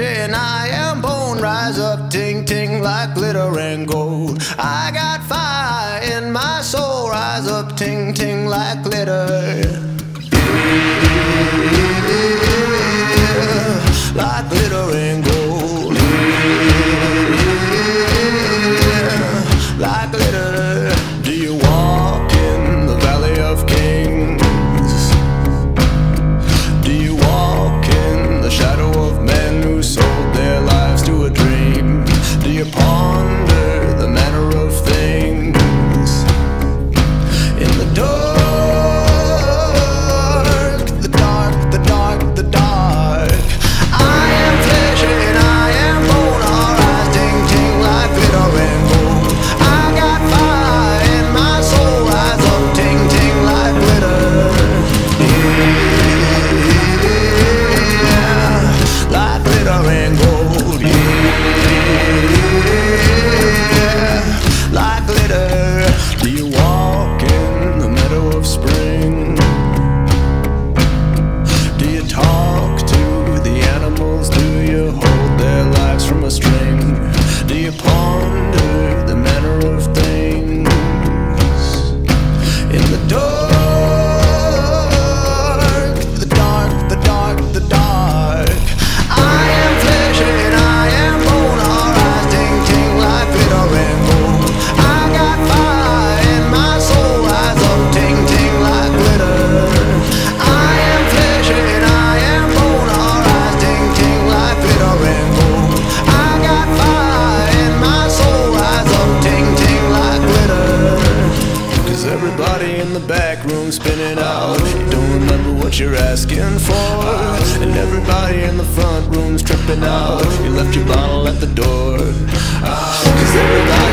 and I am bone. Rise up, ting ting like glitter and gold. I got fire in my soul. Rise up, ting ting like glitter. party in the back room spinning out. Don't remember what you're asking for. And everybody in the front room's tripping out. You left your bottle at the door. Ah, Cause everybody